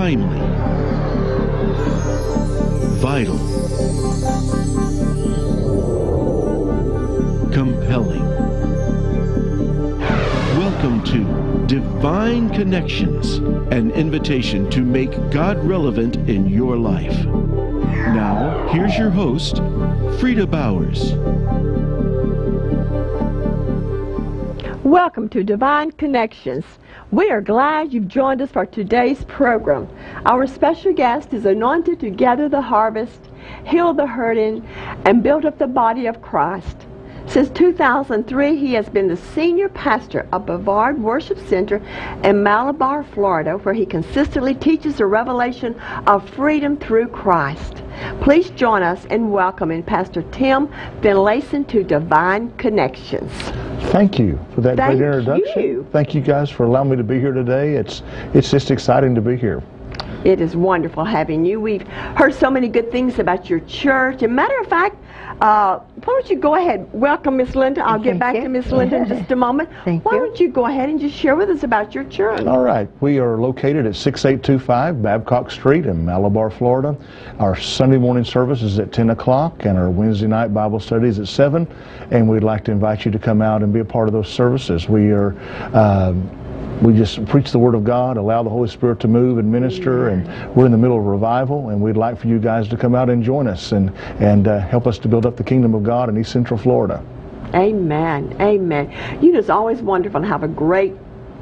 timely, vital, compelling. Welcome to Divine Connections, an invitation to make God relevant in your life. Now, here's your host, Frida Bowers. Welcome to Divine Connections. We are glad you've joined us for today's program. Our special guest is anointed to gather the harvest, heal the hurting, and build up the body of Christ. Since 2003, he has been the senior pastor of Brevard Worship Center in Malabar, Florida, where he consistently teaches the revelation of freedom through Christ. Please join us in welcoming Pastor Tim Finlayson to Divine Connections. Thank you for that Thank great introduction. you. Thank you guys for allowing me to be here today. It's it's just exciting to be here. It is wonderful having you. We've heard so many good things about your church. And matter of fact, uh, why don't you go ahead, welcome Miss Linda. I'll get Thank back you. to Miss Linda in just a moment. Thank why you. don't you go ahead and just share with us about your church? All right, we are located at 6825 Babcock Street in Malabar, Florida. Our Sunday morning service is at 10 o'clock, and our Wednesday night Bible study is at 7. And we'd like to invite you to come out and be a part of those services. We are. um we just preach the Word of God, allow the Holy Spirit to move and minister, and we're in the middle of revival, and we'd like for you guys to come out and join us and, and uh, help us to build up the kingdom of God in East Central Florida. Amen. Amen. You know, it's always wonderful to have a great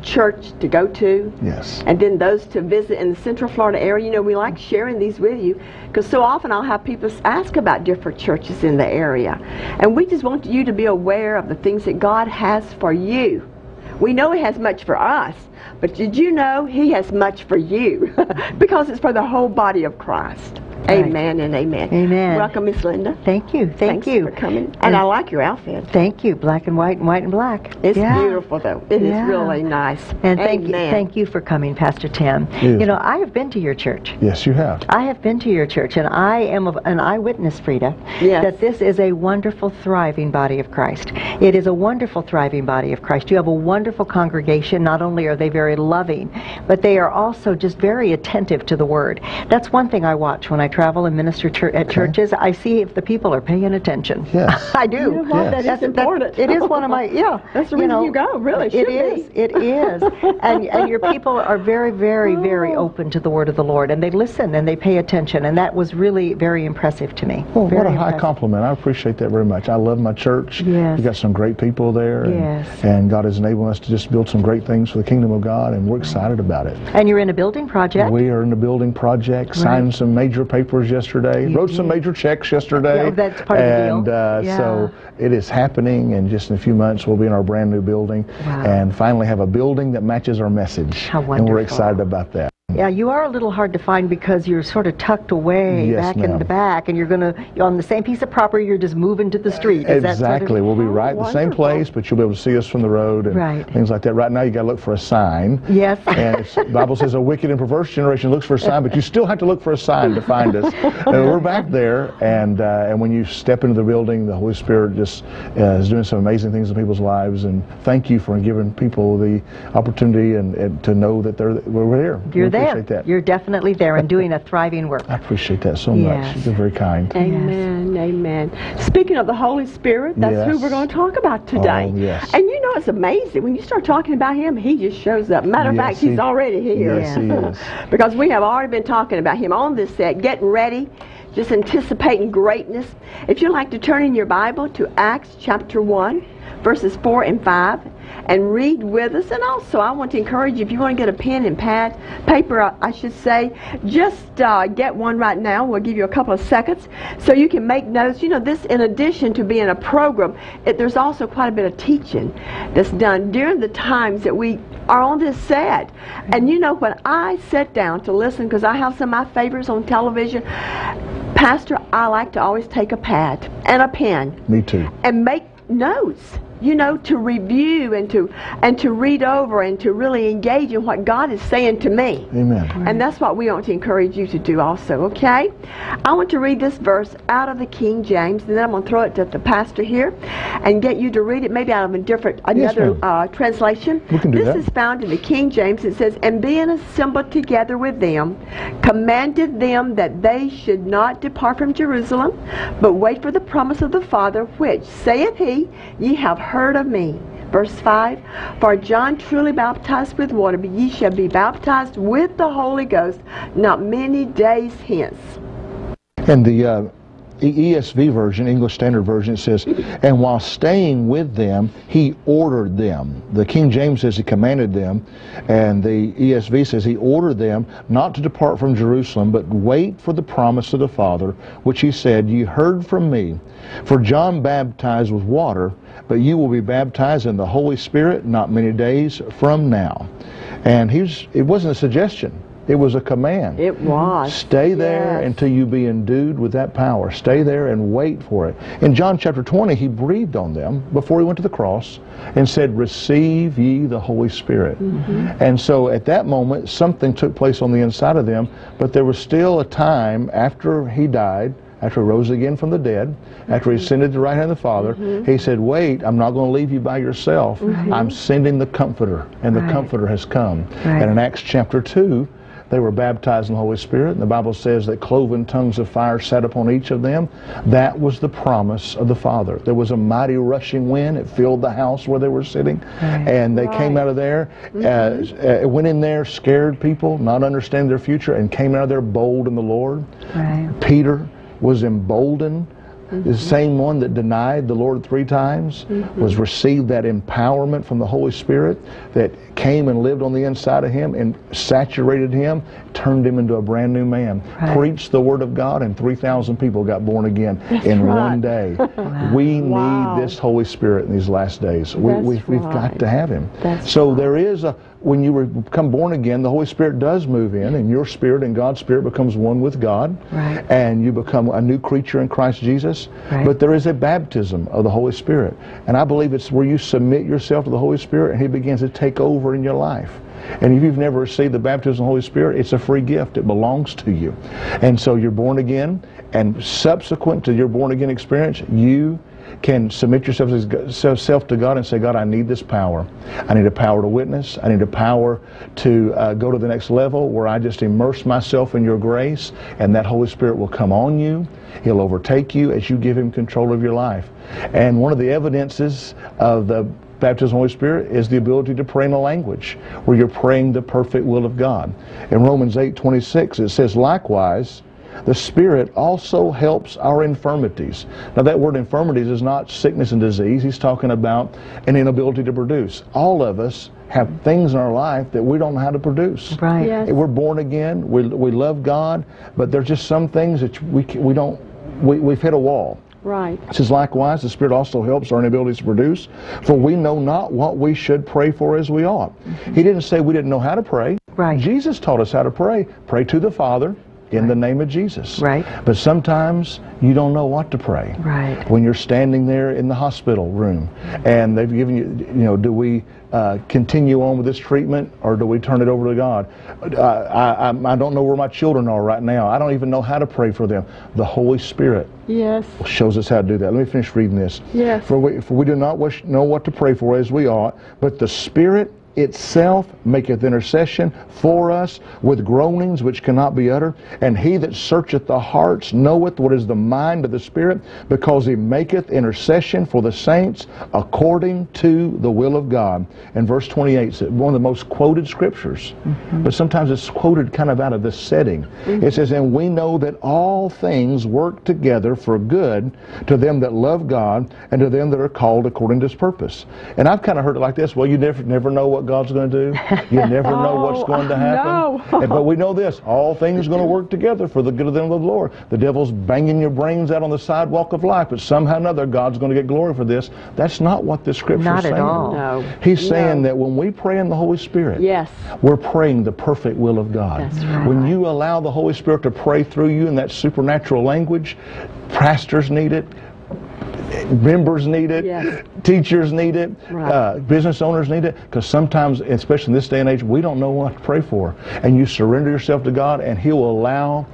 church to go to. Yes. And then those to visit in the Central Florida area. You know, we like sharing these with you because so often I'll have people ask about different churches in the area. And we just want you to be aware of the things that God has for you. We know He has much for us, but did you know He has much for you? because it's for the whole body of Christ. Right. Amen and amen. Amen. Welcome, Miss Linda. Thank you. Thank Thanks you. for coming. And I like your outfit. Thank you. Black and white and white and black. It's Yeah. beautiful, though. It is Yeah. really nice. And thank you, thank you for coming, Pastor Tim. Yes. You know, I have been to your church. Yes, you have. I have been to your church, and I am of- an eyewitness, Frida, Yes. that this is a wonderful, thriving body of Christ. It is a wonderful, thriving body of Christ. You have a wonderful congregation. Not only are they very loving, but they are also just very attentive to the Word. That's one thing I watch when I travel and minister chur- at churches. I see if the people are paying attention. Yes. I do. You know? Yes. That is That's- that- important. it is one of my yeah. That's the you reason know, you go, really. It is. It is. and and your people are very, very, very Oh. open to the word of the Lord, and they listen and they pay attention, and that was really very impressive to me. Well, very what a high compliment. I appreciate that very much. I love my church. Yes. We got some great people there. And, Yes. and God has enabled us to just build some great things for the kingdom of God, and we're excited about it. And you're in a building project. We are in a building project, signed some major papers yesterday, You wrote some major checks yesterday. Yeah, that's part of the deal. And uh, Yeah. so it is happening, and just in a few months we'll be in our brand new building Wow. and finally have a building that matches our message. How wonderful. And we're excited about that. Yeah, you are a little hard to find because you're sort of tucked away Yes, back in the back, and you're gonna on the same piece of property. You're just moving to the street. Is that sort of- Exactly. We'll be right in the same place, but you'll be able to see us from the road and Right. things like that. Right now, you got to look for a sign. Yes. And the Bible says a wicked and perverse generation looks for a sign, but you still have to look for a sign to find us. and we're back there, and uh, and when you step into the building, the Holy Spirit just uh, is doing some amazing things in people's lives. And thank you for giving people the opportunity and, and to know that they're we're here. You're there. Appreciate that. You're definitely there and doing a thriving work. I appreciate that so Yes. much. You're very kind. Amen, amen. Speaking of the Holy Spirit, that's who we're going to talk about oh, today. Oh, yes. And you know, it's amazing. When you start talking about him, he just shows up. Matter of Yes, fact, he's he- already here. Yes, he is. because we have already been talking about him on this set, getting ready, just anticipating greatness. If you'd like to turn in your Bible to Acts chapter 1, verses 4 and 5, and read with us. And also, I want to encourage you, if you want to get a pen and pad, paper, I- I should say, just uh, get one right now. We'll give you a couple of seconds so you can make notes. You know, this, in addition to being a program, it, there's also quite a bit of teaching that's done during the times that we are on this set. And you know, when I sit down to listen, because I have some of my favorites on television, Pastor, I like to always take a pad and a pen Me too. and make notes you know, to review and to and to read over and to really engage in what God is saying to me. Amen. And that's what we want to encourage you to do also, okay? I want to read this verse out of the King James, and then I'm going to throw it to the pastor here and get you to read it maybe out of a different, another ma'am. uh, translation. We can do this that. is found in the King James. It says, And being assembled together with them, commanded them that they should not depart from Jerusalem, but wait for the promise of the Father, which, saith he, ye have heard of me. Verse 5 For John truly baptized with water, but ye shall be baptized with the Holy Ghost not many days hence. And the uh, E- ESV version, English Standard Version, it says, and while staying with them, he ordered them. The King James says he commanded them, and the ESV says he ordered them not to depart from Jerusalem, but wait for the promise of the Father, which he said, You heard from me. For John baptized with water, but you will be baptized in the Holy Spirit not many days from now. And he's, it wasn't a suggestion. It was a command. It was. Stay there Yes. until you be endued with that power. Stay there and wait for it. In John chapter 20, he breathed on them before he went to the cross and said, Receive ye the Holy Spirit. Mm-hmm. And so at that moment, something took place on the inside of them, but there was still a time after he died. After he rose again from the dead, after he mm-hmm. ascended to the right hand of the Father, mm-hmm. he said, Wait, I'm not going to leave you by yourself. I'm sending the Comforter, and the Right. Comforter has come. Right. And in Acts chapter 2, they were baptized in the Holy Spirit, and the Bible says that cloven tongues of fire sat upon each of them. That was the promise of the Father. There was a mighty rushing wind. It filled the house where they were sitting. And they came out of there, uh, uh, went in there, scared people, not understanding their future, and came out of there bold in the Lord. Right. Peter was emboldened. Mm-hmm. The same one that denied the Lord three times mm-hmm. was received that empowerment from the Holy Spirit that came and lived on the inside of him and saturated him, turned him into a brand new man. Right. Preached the Word of God, and 3,000 people got born again in right. one day. We Wow. need this Holy Spirit in these last days. We, That's we've, we've got to have Him. That's so there is a, when you become born again, the Holy Spirit does move in, and your spirit and God's spirit becomes one with God, Right. and you become a new creature in Christ Jesus. Right. But there is a baptism of the Holy Spirit, and I believe it's where you submit yourself to the Holy Spirit, and He begins to take over in your life. And if you've never received the baptism of the Holy Spirit, it's a free gift. It belongs to you. And so you're born again, and subsequent to your born again experience, you can submit yourself self to God and say, God, I need this power. I need a power to witness. I need a power to uh, go to the next level where I just immerse myself in your grace, and that Holy Spirit will come on you. He'll overtake you as you give Him control of your life. And one of the evidences of the baptism of the Holy Spirit is the ability to pray in a language where you're praying the perfect will of God. In Romans 8 26, it says, Likewise, the Spirit also helps our infirmities. Now, that word infirmities is not sickness and disease. He's talking about an inability to produce. All of us have things in our life that we don't know how to produce. Right. Yes. We're born again. We, we love God, but there's just some things that we, ca- we don't, we, we've hit a wall. Right. It says, likewise, the Spirit also helps our inabilities to produce, for we know not what we should pray for as we ought. Mm-hmm. He didn't say we didn't know how to pray. Right. Jesus taught us how to pray. Pray to the Father in the name of Jesus. Right. But sometimes you don't know what to pray. Right. When you're standing there in the hospital room and they've given you, you know, do we uh, continue on with this treatment or do we turn it over to God? Uh, I, I, I don't know where my children are right now. I don't even know how to pray for them. The Holy Spirit Yes. shows us how to do that. Let me finish reading this. Yes. For we, for we do not wish, know what to pray for as we ought, but the Spirit itself maketh intercession for us with groanings which cannot be uttered. And he that searcheth the hearts knoweth what is the mind of the Spirit, because he maketh intercession for the saints according to the will of God. And verse 28 is one of the most quoted scriptures, mm-hmm. but sometimes it's quoted kind of out of this setting. Mm-hmm. It says, And we know that all things work together for good to them that love God and to them that are called according to his purpose. And I've kind of heard it like this well, you never, never know what God's going to do, you never know what's Oh, going to happen. no. But we know this all things are going to work together for the good of them of the Lord. The devil's banging your brains out on the sidewalk of life, but somehow or another, God's going to get glory for this. That's not what this scripture Not is at saying. all. No. He's saying No. that when we pray in the Holy Spirit, Yes. we're praying the perfect will of God. That's right. When you allow the Holy Spirit to pray through you in that supernatural language, pastors need it, Members need it. Yes. Teachers need it. Right. Uh, business owners need it. Because sometimes, especially in this day and age, we don't know what to pray for. And you surrender yourself to God, and He will allow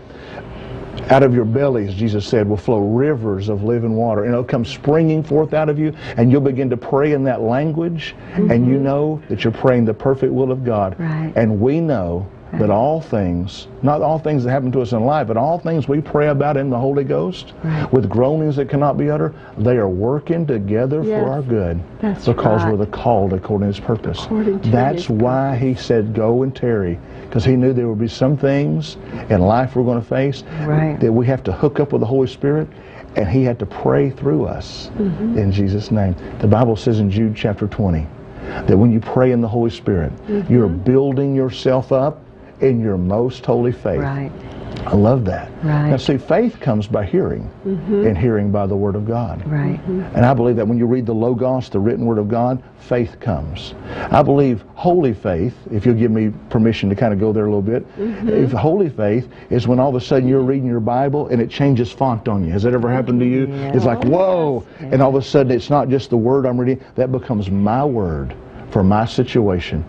out of your bellies, Jesus said, will flow rivers of living water. And it'll come springing forth out of you, and you'll begin to pray in that language, and you know that you're praying the perfect will of God. Right. And we know that all things, not all things that happen to us in life, but all things we pray about in the Holy Ghost, with groanings that cannot be uttered, they are working together Yes. for our good. That's because right. we're the called according to His purpose. To That's His why He said, Go and tarry. Because He knew there would be some things in life we're going to face Right. that we have to hook up with the Holy Spirit, and He had to pray through us Mm-hmm. in Jesus' name. The Bible says in Jude chapter 20 that when you pray in the Holy Spirit, Mm-hmm. you're building yourself up in your most holy faith. Right. I love that. Right. Now, see, faith comes by hearing, Mm-hmm. and hearing by the Word of God. Right. And I believe that when you read the Logos, the written Word of God, faith comes. I believe holy faith, if you'll give me permission to kind of go there a little bit, if holy faith is when all of a sudden you're reading your Bible and it changes font on you. Has that ever happened to you? It's like, whoa! And all of a sudden it's not just the Word I'm reading, that becomes my Word for my situation.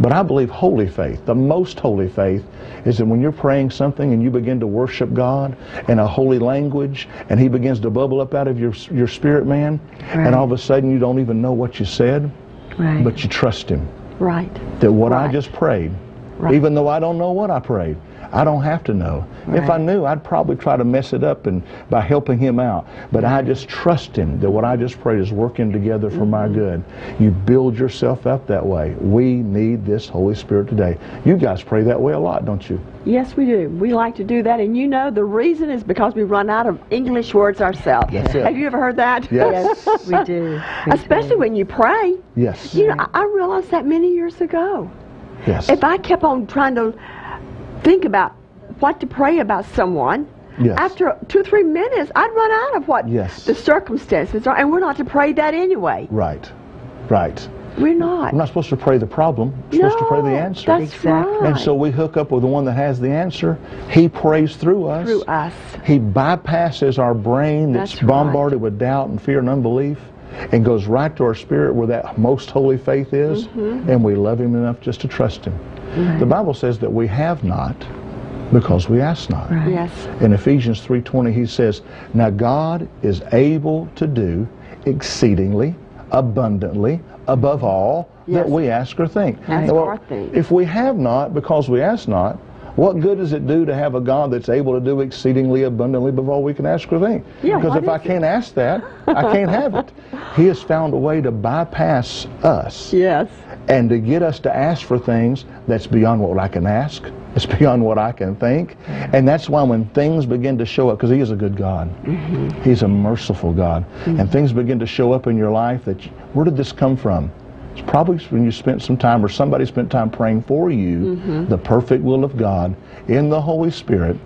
But I believe holy faith, the most holy faith, is that when you're praying something and you begin to worship God in a holy language and He begins to bubble up out of your, your spirit man, Right. and all of a sudden you don't even know what you said, Right. but you trust Him. Right. That what I just prayed, Right. even though I don't know what I prayed, I don't have to know. If I knew, I'd probably try to mess it up and by helping him out. But I just trust him that what I just prayed is working together for my Mm-hmm. good. You build yourself up that way. We need this Holy Spirit today. You guys pray that way a lot, don't you? Yes, we do. We like to do that, and you know the reason is because we run out of English words ourselves. That's it. Have you ever heard that? Yes. Yes, we do. We Especially do. when you pray. Yes. You know, I, I realized that many years ago. Yes. If I kept on trying to think about what to pray about someone, Yes. after two, three minutes, I'd run out of what Yes. the circumstances are, and we're not to pray that anyway. Right. Right. We're not. We're not supposed to pray the problem. We're supposed to pray the answer. That's Exactly. right. And so we hook up with the one that has the answer. He prays through us. through us. He bypasses our brain that's, That's right. bombarded with doubt and fear and unbelief and goes right to our spirit where that most holy faith is, Mm-hmm. and we love Him enough just to trust Him. The Bible says that we have not because we ask not. Right. Yes. In Ephesians 3:20 he says, "Now God is able to do exceedingly abundantly above all Yes. that we ask or think." Ask Well, or think. If we have not because we ask not, what good does it do to have a God that's able to do exceedingly abundantly before we can ask or think? Yeah, because if I it? can't ask that, I can't have it. He has found a way to bypass us Yes. and to get us to ask for things that's beyond what I can ask, it's beyond what I can think. And that's why when things begin to show up, because He is a good God, He's a merciful God, and things begin to show up in your life that, where did this come from? It's probably when you spent some time or somebody spent time praying for you mm-hmm. the perfect will of God in the Holy Spirit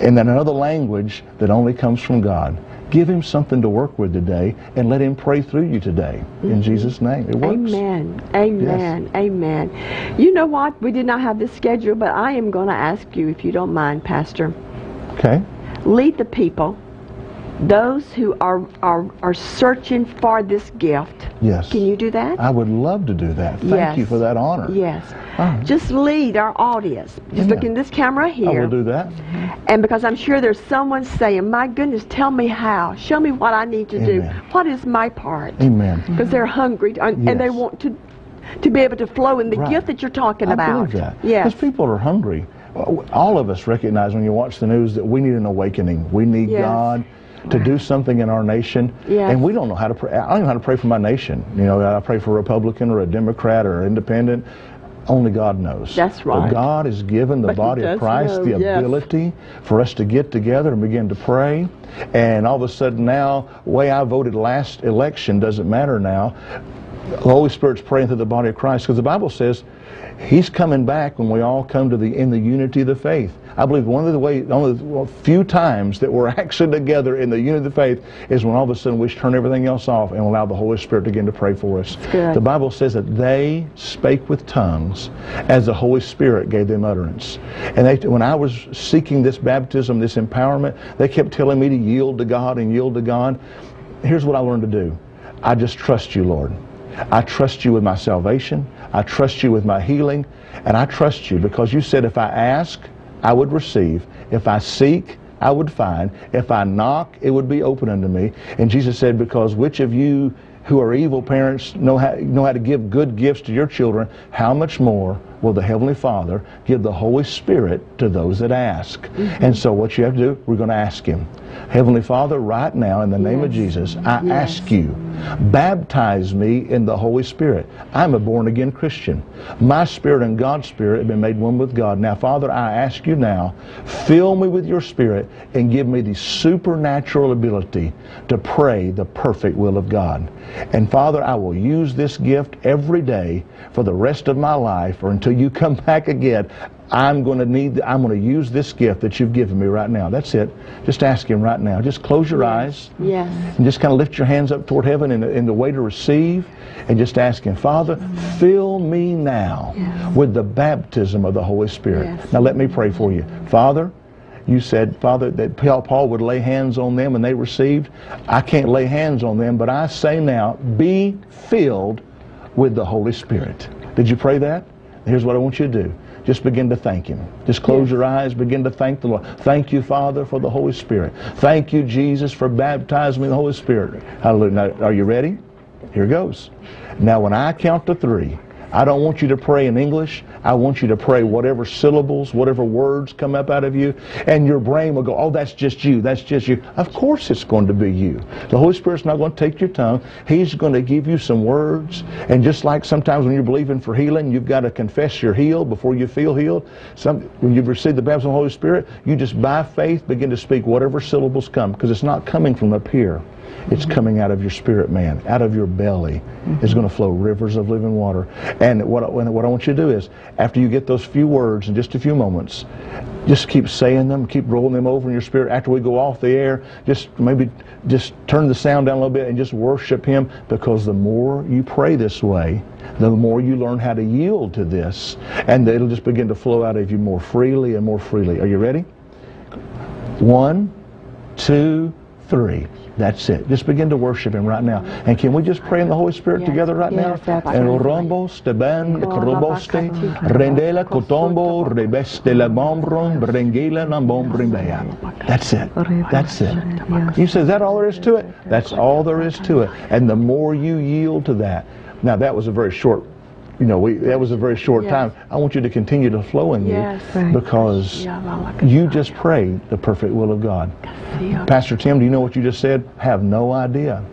in another language that only comes from God. Give him something to work with today and let him pray through you today. In mm-hmm. Jesus' name. It works. Amen. Amen. Amen. You know what? We did not have this schedule, but I am going to ask you, if you don't mind, Pastor, Okay. lead the people, those who are, are, are searching for this gift. Yes. Can you do that? I would love to do that. Thank Yes. you for that honor. Yes. Just lead our audience. Just look in this camera here. I will do that. Mm-hmm. And because I'm sure there's someone saying, My goodness, tell me how. Show me what I need to do. What is my part? Amen. Because they're hungry and, and they want to to be able to flow in the Right. gift that you're talking I about. believe that. Yes. Because people are hungry. All of us recognize when you watch the news that we need an awakening. We need Yes. God to do something in our nation. And we don't know how to pray. I don't know how to pray for my nation. You know, I pray for a Republican or a Democrat or independent. Only God knows. That's right. But. God has given the But body of Christ know, the yes. ability for us to get together and begin to pray. And all of a sudden now, the way I voted last election doesn't matter now. The Holy Spirit's praying through the body of Christ because the Bible says He's coming back when we all come to the in the unity of the faith. I believe one of the way, only of the few times that we're actually together in the unity of the faith is when all of a sudden we turn everything else off and allow the Holy Spirit to begin to pray for us. The Bible says that they spake with tongues as the Holy Spirit gave them utterance. And they, when I was seeking this baptism, this empowerment, they kept telling me to yield to God and yield to God. here's what I learned to do. I just trust you, Lord. I trust you with my salvation. I trust you with my healing. And I trust you because you said if I ask, I would receive. If I seek, I would find. If I knock, it would be open unto me. And Jesus said, because which of you who are evil parents know how, know how to give good gifts to your children, how much more will the Heavenly Father give the Holy Spirit to those that ask? Mm-hmm. And so what you have to do, we're going to ask Him. Heavenly Father, right now, in the name of Jesus, I yes. ask you, baptize me in the Holy Spirit. I'm a born again Christian. My spirit and God's spirit have been made one with God. Now, Father, I ask you now, fill me with your spirit and give me the supernatural ability to pray the perfect will of God. And Father, I will use this gift every day for the rest of my life or until you come back again. I'm going to need, I'm going to use this gift that you've given me right now. That's it. Just ask Him right now. Just close your yes. eyes. Yes. And just kind of lift your hands up toward heaven in, in the way to receive. And just ask Him, Father, fill me now yes. with the baptism of the Holy Spirit. Yes. Now let me pray for you. Father, you said, Father, that Paul would lay hands on them and they received. I can't lay hands on them, but I say now, be filled with the Holy Spirit. Did you pray that? Here's what I want you to do just begin to thank Him. Just close your eyes, begin to thank the Lord. Thank you, Father, for the Holy Spirit. Thank you, Jesus, for baptizing me in the Holy Spirit. Hallelujah. Now, are you ready? Here it goes. Now, when I count to three, I don't want you to pray in English. I want you to pray whatever syllables, whatever words come up out of you, and your brain will go, oh, that's just you, that's just you. Of course it's going to be you. The Holy Spirit's not going to take your tongue. He's going to give you some words, and just like sometimes when you're believing for healing, you've got to confess you're healed before you feel healed. Some, when you've received the baptism of the Holy Spirit, you just by faith begin to speak whatever syllables come, because it's not coming from up here. It's coming out of your spirit, man. Out of your belly is going to flow rivers of living water. And what, what I want you to do is, after you get those few words in just a few moments, just keep saying them, keep rolling them over in your spirit. After we go off the air, just maybe just turn the sound down a little bit and just worship Him because the more you pray this way, the more you learn how to yield to this, and it'll just begin to flow out of you more freely and more freely. Are you ready? One, two, three. That's it. Just begin to worship Him right now. And can we just pray in the Holy Spirit yes. together right yes, now? El rombo steben kroboste rendela kotombo rebeste la bombron brengila nambom brimbeya. That's it. That's it. You say, is that all there is to it? That's all there is to it. And the more you yield to that. Now that was a very short you know, we, that was a very short yes. time. I want you to continue to flow in yes. you because you just prayed the perfect will of God. Pastor Tim, do you know what you just said? Have no idea.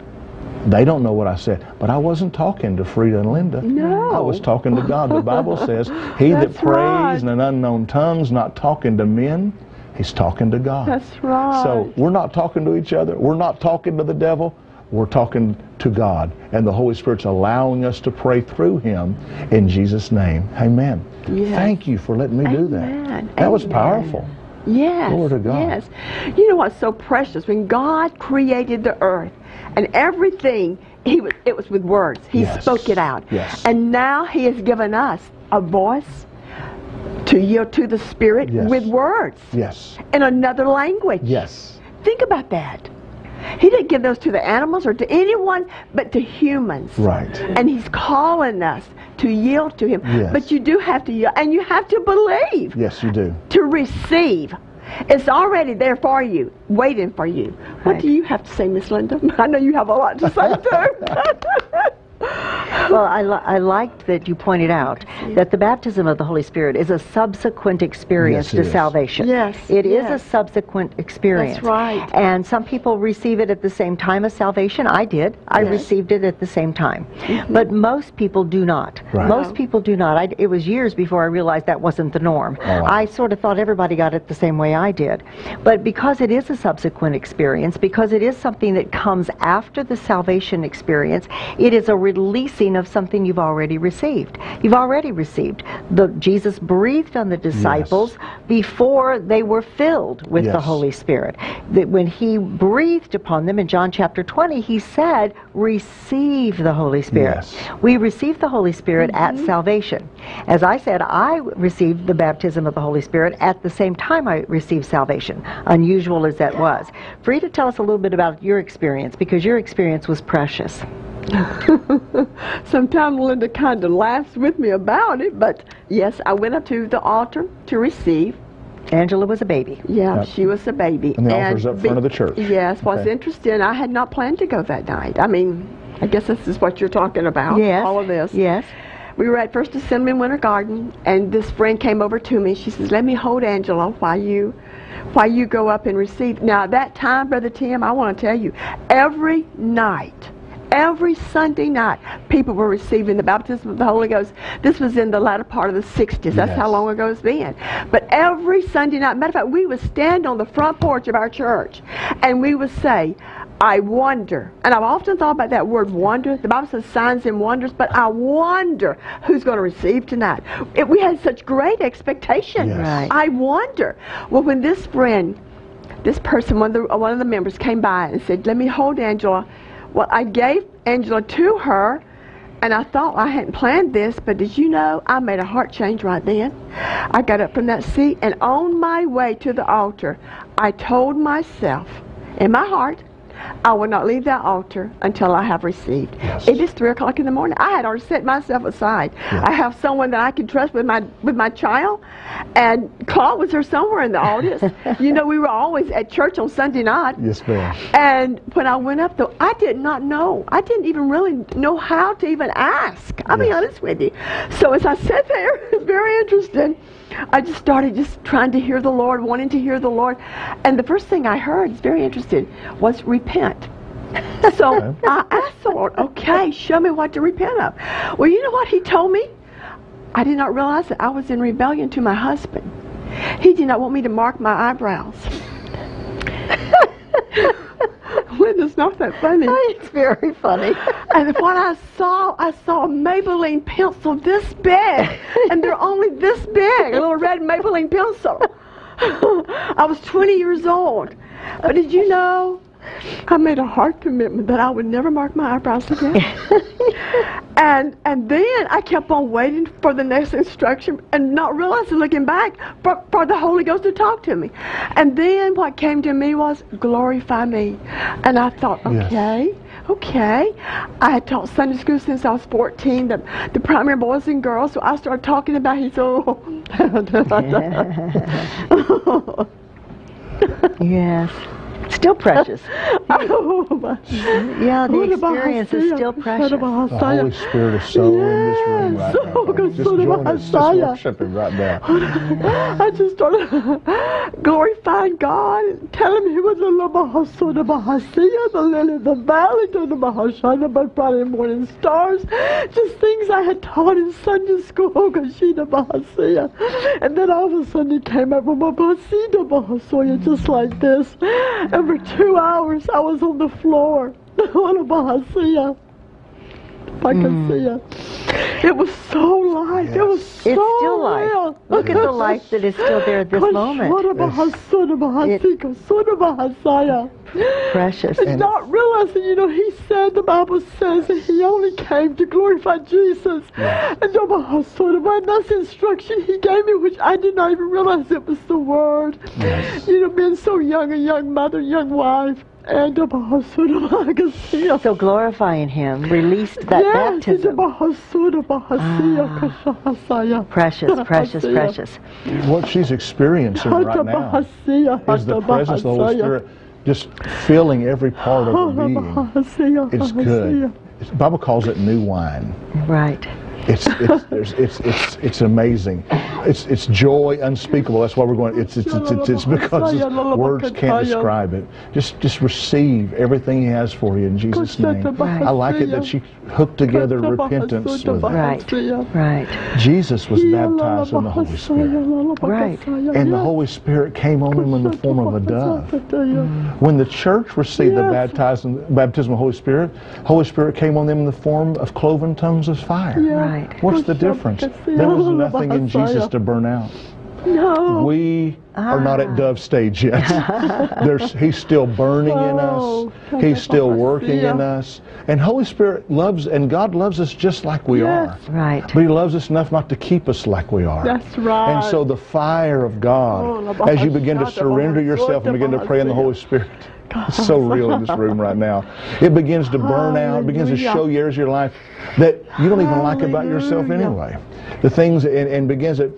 They don't know what I said. But I wasn't talking to Frida and Linda. No. I was talking to God. The Bible says, He that prays right. in an unknown tongues, not talking to men, he's talking to God. That's right. So we're not talking to each other. We're not talking to the devil we're talking to God, and the Holy Spirit's allowing us to pray through Him in Jesus' name. Amen. Yes. Thank you for letting me Amen. do that. That Amen. was powerful. Yes. Glory to God. Yes. You know what's so precious? When God created the earth and everything, he was, it was with words. He yes. spoke it out. Yes. And now He has given us a voice to yield to the Spirit yes. with words. Yes. In another language. Yes. Think about that. He didn't give those to the animals or to anyone, but to humans. Right. And he's calling us to yield to him. Yes. But you do have to yield, and you have to believe. Yes, you do. To receive. It's already there for you, waiting for you. What do you have to say, Miss Linda? I know you have a lot to say too. well, I, li- I liked that you pointed out that the baptism of the Holy Spirit is a subsequent experience yes, to salvation. Yes. it is yes. a subsequent experience. That's right. And some people receive it at the same time as salvation. I did. I yes. received it at the same time. Mm-hmm. But most people do not. Right. Most people do not. I, it was years before I realized that wasn't the norm. Oh. I sort of thought everybody got it the same way I did. But because it is a subsequent experience, because it is something that comes after the salvation experience, it is a releasing of something you've already received. You've already received. The Jesus breathed on the disciples, yes. before they were filled with the Holy Spirit. That when he breathed upon them in John chapter 20, he said, Receive the Holy Spirit. Yes. We receive the Holy Spirit at mm-hmm. salvation. As I said, I received the baptism of the Holy Spirit at the same time I received salvation, unusual as that was. Frida, tell us a little bit about your experience because your experience was precious. Sometimes Linda kind of laughs with me about it, but yes, I went up to the altar to receive. Angela was a baby. Yeah, Yep. she was a baby. And the altar's up front of the church. Yes, what's Okay. interesting, I had not planned to go that night. I mean, I guess this is what you're talking about. Yes. All of this. Yes. We were at First Assembly in Winter Garden, and this friend came over to me. She says, "Let me hold Angela while you, while you go up and receive." Now, at that time, Brother Tim, I want to tell you, every night, every Sunday night, people were receiving the baptism of the Holy Ghost. This was in the latter part of the '60s. That's how long ago it's been. But every Sunday night, matter of fact, we would stand on the front porch of our church, and we would say. I wonder, and I've often thought about that word wonder. The Bible says signs and wonders, but I wonder who's going to receive tonight. It, we had such great expectation. Yes. Right. I wonder. Well, when this friend, this person, one of the one of the members came by and said, "Let me hold Angela." Well, I gave Angela to her, and I thought I hadn't planned this, but did you know I made a heart change right then? I got up from that seat, and on my way to the altar, I told myself, in my heart, I will not leave that altar until I have received. Yes. It is three o'clock in the morning. I had already set myself aside. I have someone that I can trust with my with my child, and Claude was there somewhere in the audience. you know, we were always at church on Sunday night. Yes, ma'am. And when I went up, though, I did not know. I didn't even really know how to even ask. I'll be honest with you. So as I sat there, it's very interesting. I just started just trying to hear the Lord, wanting to hear the Lord. And the first thing I heard, it's very interesting, was repent. So Okay. I asked the Lord, okay, show me what to repent of. Well, you know what he told me? I did not realize that I was in rebellion to my husband. He did not want me to mark my eyebrows. Linda's not that funny. It's very funny. And what I saw, I saw a Maybelline pencil this big, and they're only this big, a little red Maybelline pencil. I was 20 years old. But did you know, I made a hard commitment that I would never mark my eyebrows again. and and then I kept on waiting for the next instruction and not realizing, looking back, for, for the Holy Ghost to talk to me. And then what came to me was, glorify me. And I thought, Yes. okay. Okay. I had taught Sunday school since I was 14, the, the primary boys and girls, so I started talking about his oh. yes. Still precious. Oh, yeah, the What about experience is Hosea? still What precious. about The Hosea? Holy Spirit is so in this room right oh, now. Oh, God, Just son of join us. Just Messiah. worship Him right now. I just started glorifying God, and telling him he was the Bahasuna Bahasia, the lily of the valley, to the Bahashana, but Friday morning stars. Just things I had taught in Sunday school, oh, Gashina Bahasia. And then all of a sudden he came up with my Bahasina Bahasoya, just like this. And for two hours I was on the floor. On a Bahasia. I can see it. Mm. It was so light. It was so It's still life. real. Look at the life that is still there at this moment. It, Precious. and not realizing, you know, he said, the Bible says that he only came to glorify Jesus. And and that's the instruction he gave me, which I did not even realize it was the word. You know, being so young, a young mother, young wife. And So glorifying him released that yes, baptism. Ah. Precious, precious, precious. What she's experiencing right now is the presence of the Holy Spirit just filling every part of her being. It's good. The Bible calls it new wine. Right. It's it's there's, it's it's it's amazing. It's it's joy unspeakable. That's why we're going. It's it's it's, it's, it's because it's- words can't describe it. Just just receive everything He has for you in Jesus' name. Right. I like it that she hooked together repentance with it. Right. Right. Jesus was baptized in the Holy Spirit, Right. and the Holy Spirit came on him in the form of a dove. When the church received the baptism, baptism of the Holy Spirit, Holy Spirit came on them in the form of cloven tongues of fire. Right. What's the difference? There was nothing in Jesus to burn out. No. We are not Ah. at dove stage yet. There's, he's still burning in Oh, us. He's still working in us. And Holy Spirit loves, and God loves us just like we Yes. are. Right. But He loves us enough not to keep us like we are. That's right. And so the fire of Oh, God, la as you begin to surrender yourself and begin to pray in the Holy Spirit, it's so real in this room right now. It begins to burn out, it begins to show you areas of your life that you don't even like about yourself anyway. The things, and, and begins to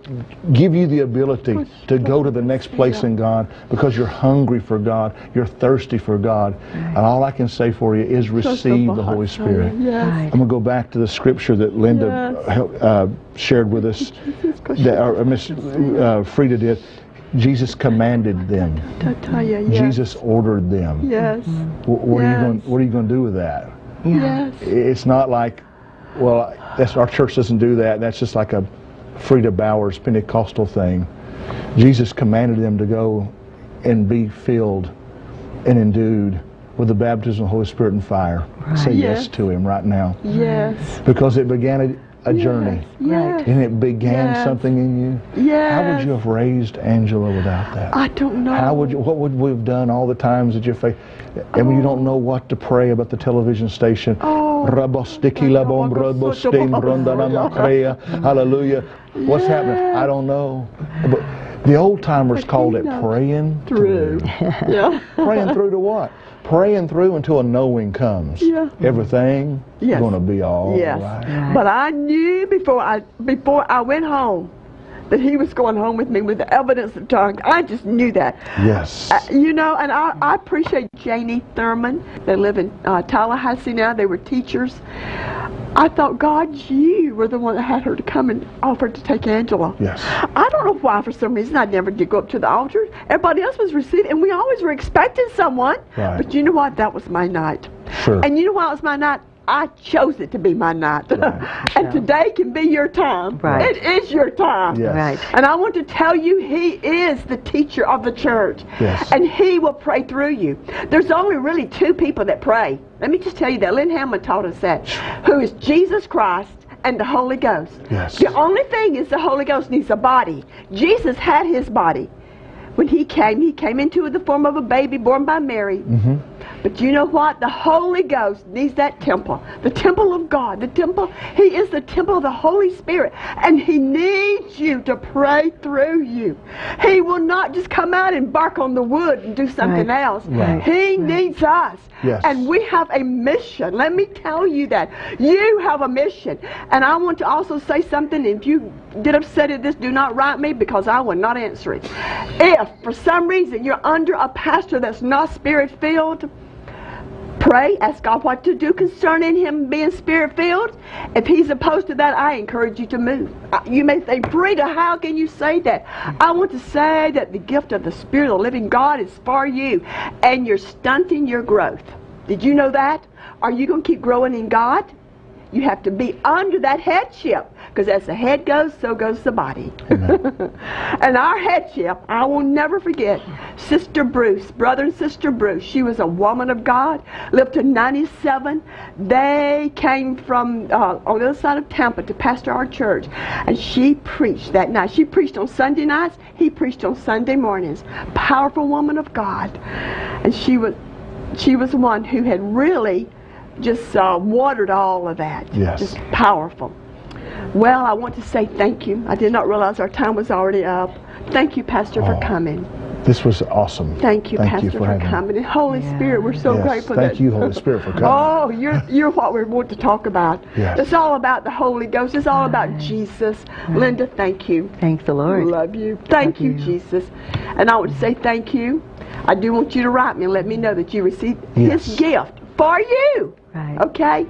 give you the ability to go to the next place in God because you're hungry for God, you're thirsty for God. And all I can say for you is receive the Holy Spirit. Yes. Right. I'm going to go back to the scripture that Linda Yes. uh, uh, shared with us, that or, uh, Miss uh, Frida did. Jesus commanded them. Yes. Jesus ordered them. Yes. Wh- What, are you going? What are you going to do with that? Yes. It's not like, well, that's our church doesn't do that. That's just like a Frida Bowers Pentecostal thing. Jesus commanded them to go and be filled and endued with the baptism of the Holy Spirit and fire. Say yes. Yes. to Him right now Yes. because it began a, a journey Yes. and it began Yes. something in you. Yes. How would you have raised Angela without that? I don't know. How would you, what would we have done all the times that you face? And when you don't know what to pray about the television station. Oh. Rabostiki labom rabostim rondana. Hallelujah. What's happening? I don't know. But the old timers called it praying Through. through. Yeah. praying through to what? Praying through until a knowing comes. Yeah. Everything Yes. going to be all right. Yes. But I knew before I before I went home that he was going home with me with the evidence of tongues. I just knew that. Yes. Uh, you know, and I, I appreciate Janie Thurman. They live in uh, Tallahassee now. They were teachers. I thought, God, you were the one that had her to come and offered to take Angela. Yes. I don't know why, for some reason, I never did go up to the altar. Everybody else was receiving, and we always were expecting someone. Right. But you know what? That was my night. Sure. And you know why it was my night? I chose it to be my night. and today can be your time. Right. It is your time. Yes. Right. And I want to tell you, He is the teacher of the church. Yes. And He will pray through you. There's only really two people that pray. Let me just tell you that. Lynne Hammond taught us that. Who is Jesus Christ and the Holy Ghost. Yes. The only thing is the Holy Ghost needs a body. Jesus had His body. When He came, He came into the form of a baby born by Mary. Mm-hmm. But you know what? The Holy Ghost needs that temple. The temple of God. The temple, He is the temple of the Holy Spirit. And He needs you to pray through you. He will not just come out and bark on the wood and do something Right. else. Right. He needs us. Yes. And we have a mission. Let me tell you that. You have a mission. And I want to also say something. If you get upset at this, do not write me because I will not answer it. If for some reason you're under a pastor that's not spirit filled, pray, ask God what to do concerning him being spirit filled. If he's opposed to that, I encourage you to move. Uh, You may say, Frida, how can you say that? I want to say that the gift of the Spirit of the living God is for you, and you're stunting your growth. Did you know that? Are you going to keep growing in God? You have to be under that headship, because as the head goes, so goes the body. and our headship, I will never forget, Sister Bruce, brother and sister Bruce. She was a woman of God, lived to 97. They came from uh, on the other side of Tampa to pastor our church, and she preached that night. She preached on Sunday nights. He preached on Sunday mornings. Powerful woman of God, and she was she was the one who had really just uh, watered all of that. Yes. Just powerful. Well, I want to say thank you. I did not realize our time was already up. Thank you, Pastor, for Oh, coming. This was awesome. Thank you, Thank Pastor, you for, for coming. And Holy Yeah. Spirit, we're so Yes, grateful. thank that, you, Holy Spirit, for coming. Oh, you're you're what we want to talk about. Yes. It's all about the Holy Ghost. It's all about Jesus. Linda, thank you. Thank the Lord. Love you. Thank Love you, you. Jesus. And I want to say thank you. I do want you to write me and let me know that you received Yes. His gift for you. Right. Okay?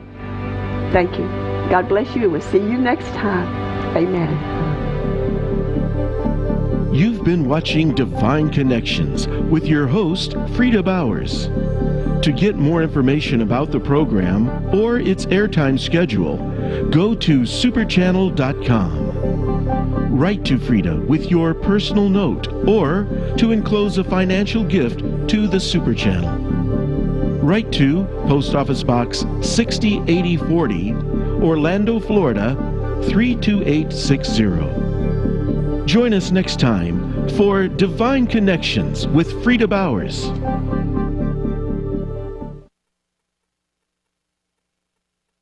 Thank you. God bless you. We'll see you next time. Amen. You've been watching Divine Connections with your host, Frida Bowers. To get more information about the program or its airtime schedule, go to superchannel.com. Write to Frida with your personal note or to enclose a financial gift to the Super Channel. Write to Post Office Box 608040, Orlando, Florida 32860. Join us next time for Divine Connections with Frida Bowers.